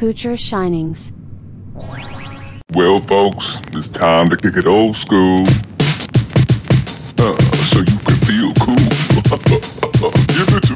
Putra Shinings. Well, folks, it's time to kick it old school. Uh, so you can feel cool. Give it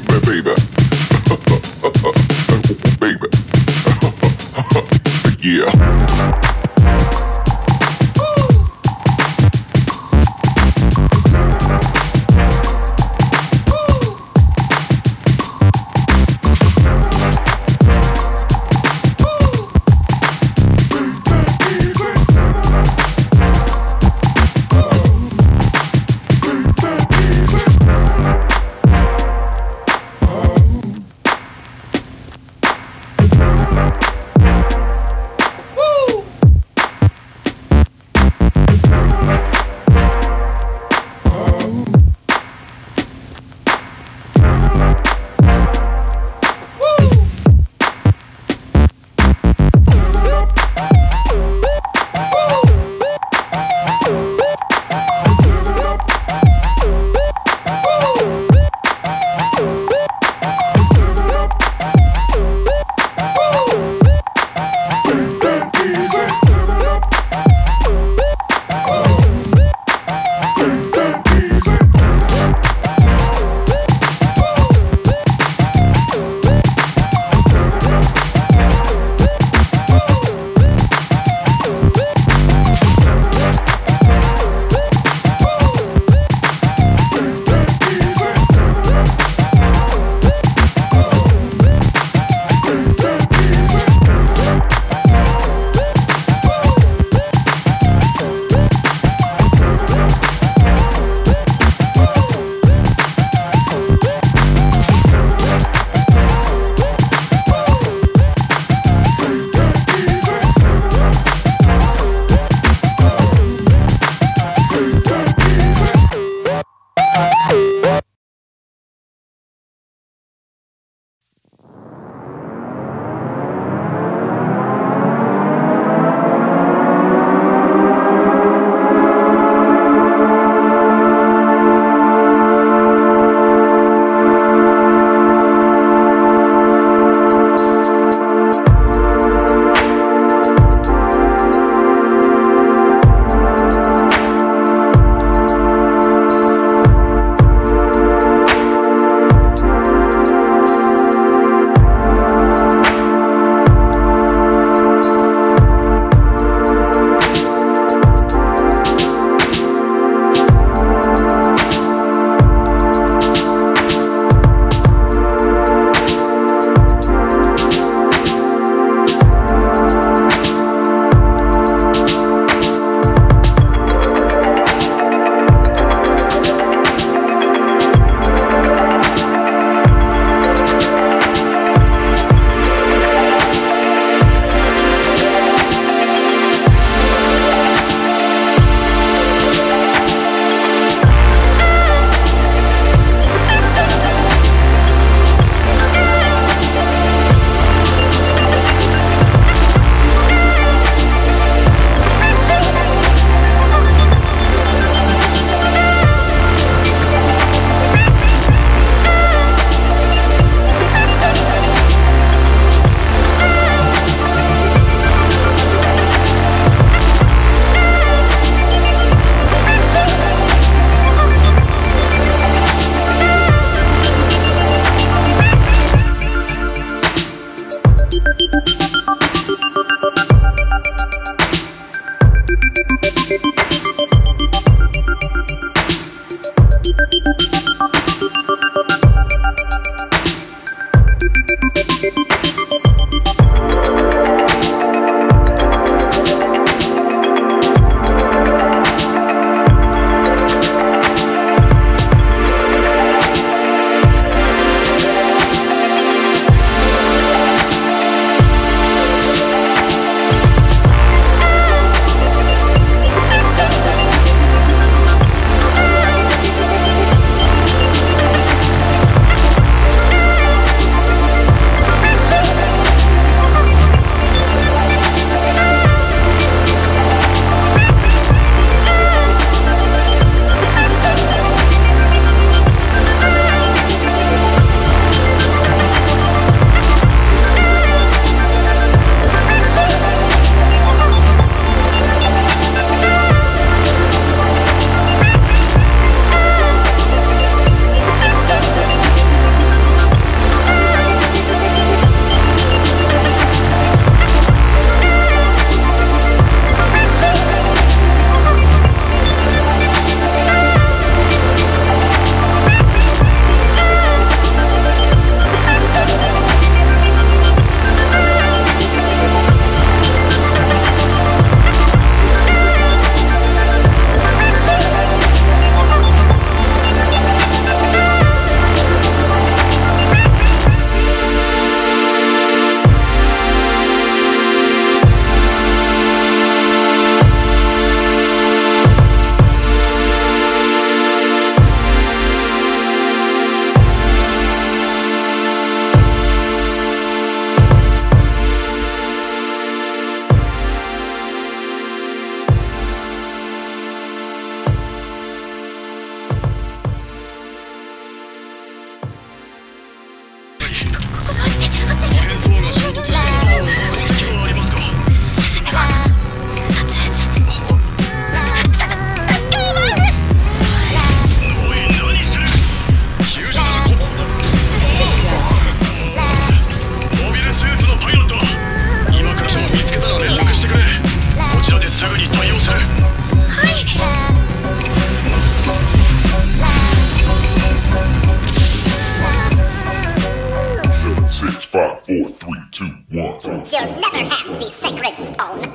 You'll never have the sacred stone.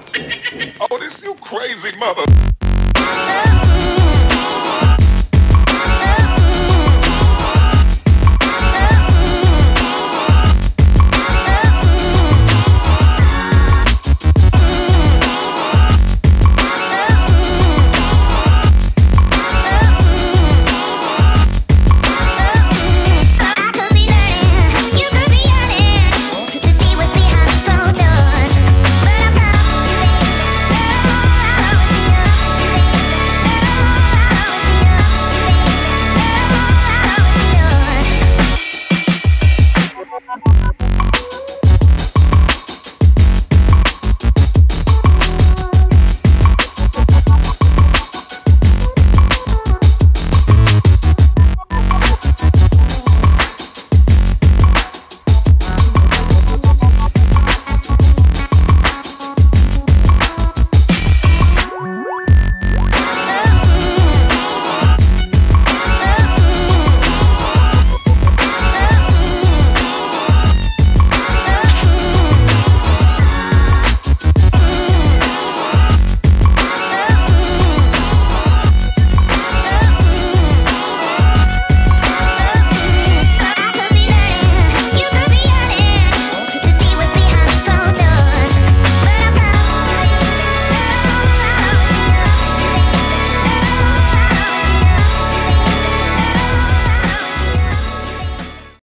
oh, this you crazy mother.